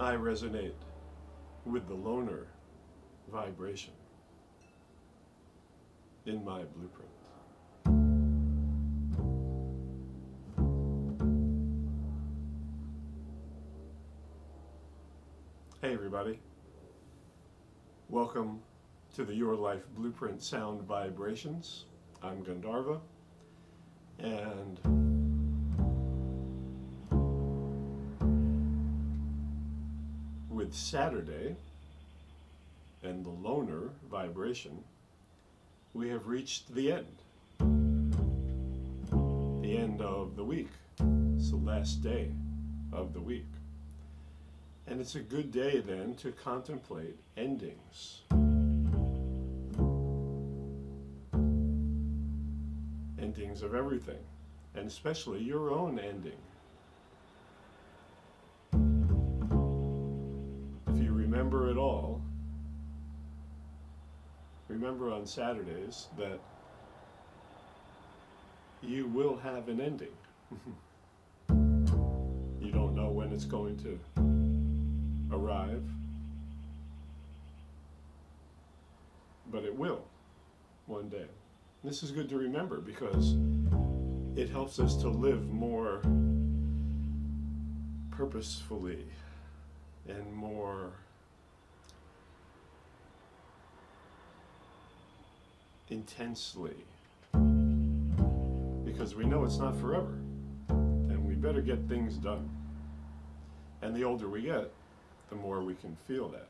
I resonate with the loner vibration in my blueprint. Hey, everybody. Welcome to the Your Life Blueprint Sound Vibrations. I'm Gandharva, and with Saturday and the loner vibration, we have reached the end. The end of the week. It's the last day of the week. And it's a good day then to contemplate endings. Endings of everything, and especially your own ending. Remember it all, remember on Saturdays that you will have an ending. you don't know when it's going to arrive, but it will one day. This is good to remember because it helps us to live more purposefully and more intensely because we know it's not forever and we better get things done. And the older we get, the more we can feel that.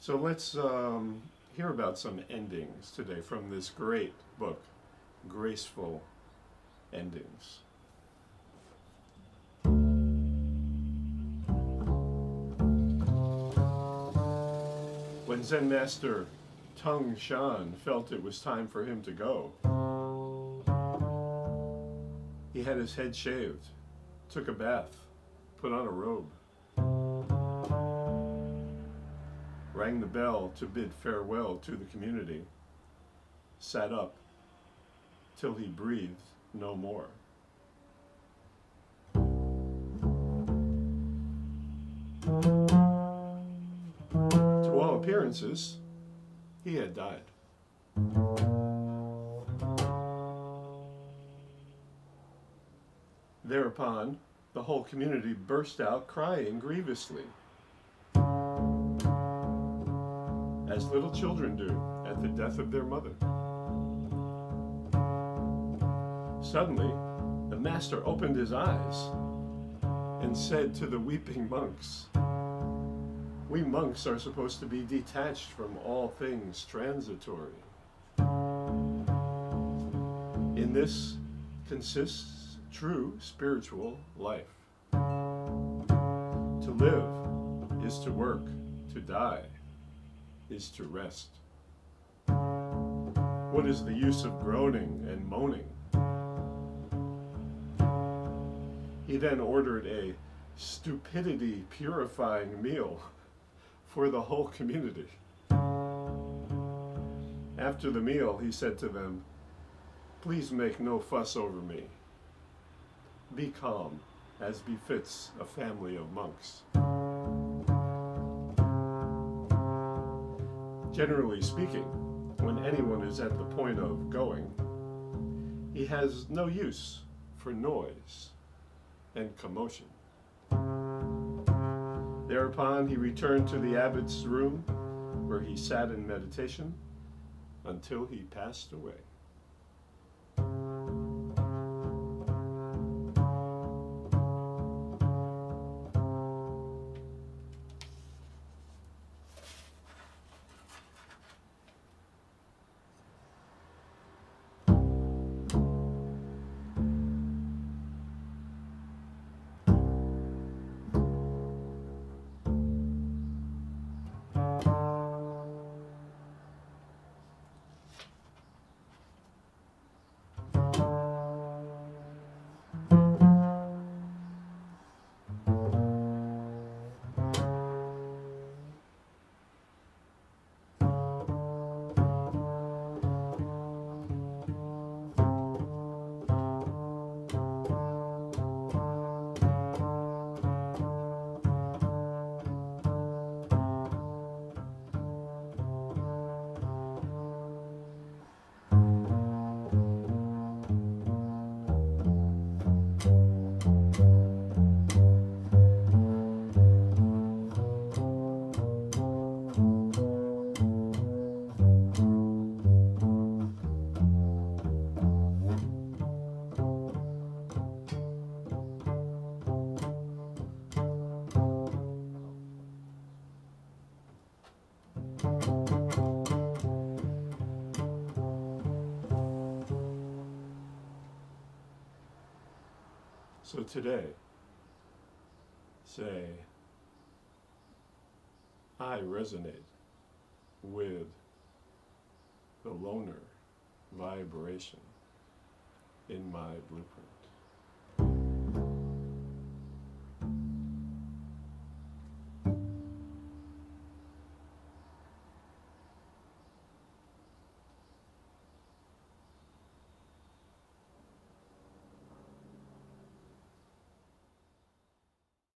So let's um, hear about some endings today from this great book, Graceful Endings. When Zen Master Tung Shan felt it was time for him to go, he had his head shaved, took a bath, put on a robe, rang the bell to bid farewell to the community, sat up till he breathed no more. To all appearances, he had died. Thereupon, the whole community burst out crying grievously. as little children do at the death of their mother. Suddenly, the master opened his eyes and said to the weeping monks, We monks are supposed to be detached from all things transitory. In this consists true spiritual life. To live is to work, to die is to rest. What is the use of groaning and moaning? He then ordered a stupidity purifying meal for the whole community. After the meal, he said to them, Please make no fuss over me. Be calm, as befits a family of monks. Generally speaking, when anyone is at the point of going, he has no use for noise and commotion. Thereupon he returned to the abbot's room, where he sat in meditation until he passed away. So today, say, I resonate with the loner vibration in my blueprint.